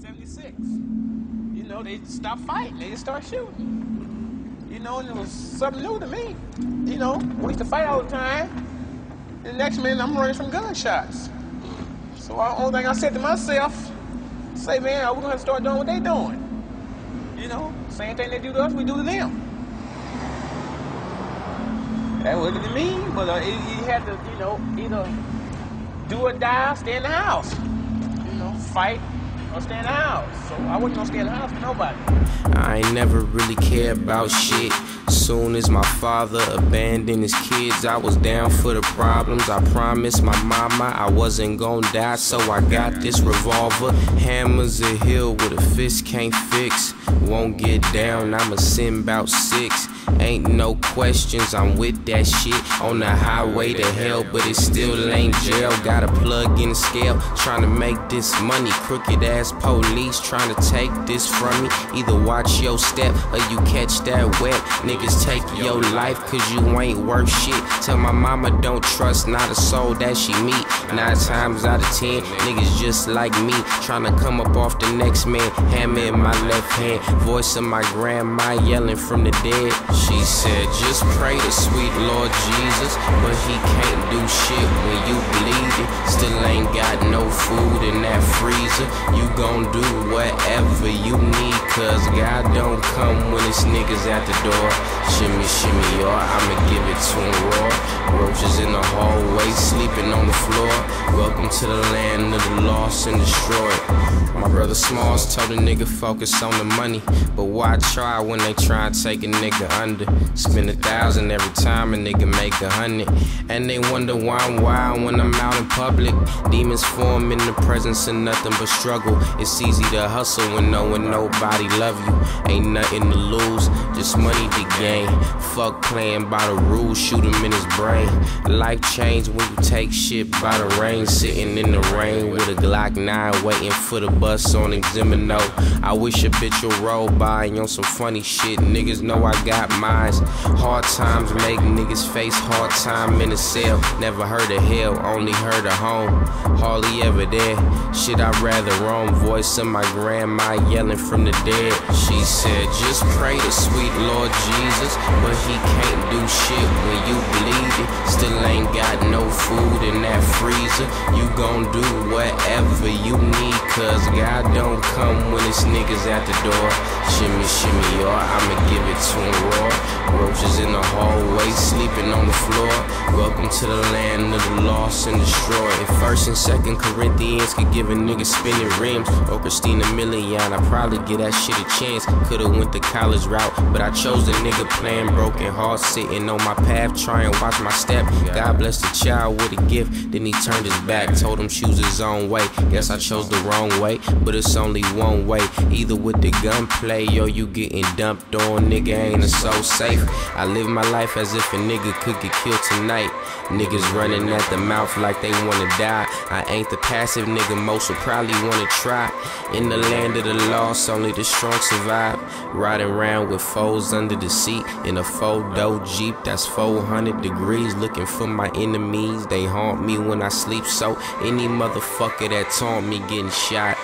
76. You know, they stopped fighting. They started shooting. You know, and it was something new to me. You know, we used to fight all the time. The next minute, I'm running from gunshots. So the only thing I said to myself, say, man, we're have to start doing what they're doing? You know, same thing they do to us, we do to them. That wasn't to me, but uh, you had to, you know, either do or die, stay in the house. You know, fight or stay in the house. So I wasn't gonna stay in the house for nobody. I ain't never really cared about shit. Soon as my father abandoned his kids, I was down for the problems. I promised my mama I wasn't gonna die, so I got this revolver. Hammers a hill with a fist can't fix. Won't get down, I'ma send about six. Ain't no questions, I'm with that shit on the highway to hell, but it still ain't jail. Got a plug in the scale, trying to make this money. Crooked ass police trying to take this from me. Either watch your step or you catch that wet. Niggas take your life cause you ain't worth shit. Tell my mama don't trust not a soul that she meet. Nine times out of ten, niggas just like me. Trying to come up off the next man. Hammer in my left hand, voice of my grandma yelling from the dead. She said, just pray to sweet Lord Jesus, but he can't do shit when you bleeding. Still ain't got no food in that freezer. You gon' do whatever you need, cause God don't come when it's niggas at the door. Shimmy, shimmy, y'all, I'ma give it to him raw. In the hallway, sleeping on the floor. Welcome to the land of the lost and destroyed. My brother Smalls told a nigga focus on the money, but why try when they try and take a nigga under? Spend a thousand every time a nigga make a hundred, and they wonder why I'm wild when I'm out in public. Demons form in the presence of nothing but struggle. It's easy to hustle when knowing nobody love you. Ain't nothing to lose, just money to gain. Fuck playing by the rules, shoot him in his brain. Life change when you take shit by the rain, sitting in the rain with a Glock 9 waiting for the bus on Examino. I wish a bitch would roll by and on some funny shit. Niggas know I got mines. Hard times make niggas face hard time in a cell. Never heard of hell, only heard of home. Hardly ever there. Shit, I'd rather roam. Voice of my grandma yelling from the dead. She said, just pray to sweet Lord Jesus, but he can't do shit when you bleeding. Still ain't got no food in that freezer. You gon' do whatever you need, cause God don't come when it's niggas at the door. Shimmy, shimmy, y'all, I'ma give it to him raw. In the hallway, sleeping on the floor. Welcome to the land of the lost and destroyed. First and second Corinthians could give a nigga spinning rims, or Christina Milian, I probably give that shit a chance. Could've went the college route, but I chose the nigga playing broken heart, sitting on my path, trying to watch my step. God bless the child with a gift, then he turned his back, told him choose his own way. Guess I chose the wrong way, but it's only one way. Either with the gunplay or you getting dumped on. Nigga ain't soul safe. I live my life as if a nigga could get killed tonight. Niggas running at the mouth like they wanna die. I ain't the passive nigga most will probably wanna try. In the land of the lost, only the strong survive. Riding around with foes under the seat in a four door Jeep that's 400 degrees. Looking for my enemies, they haunt me when I sleep. So any motherfucker that taunt me getting shot.